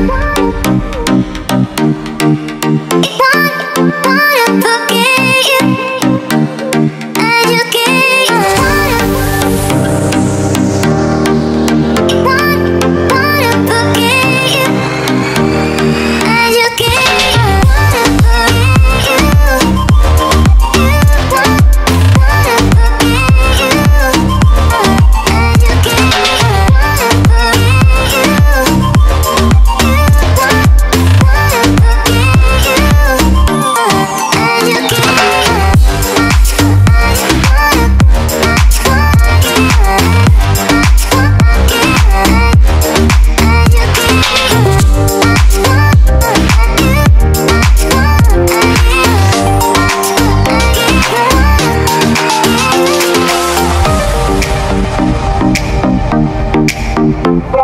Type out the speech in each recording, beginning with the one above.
Yeah.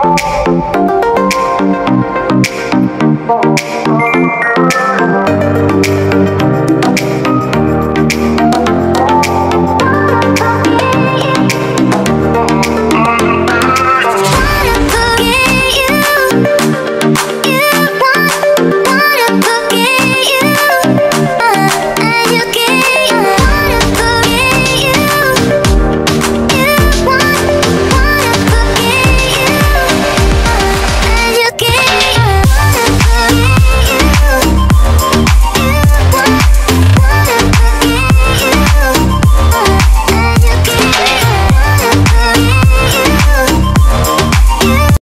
Música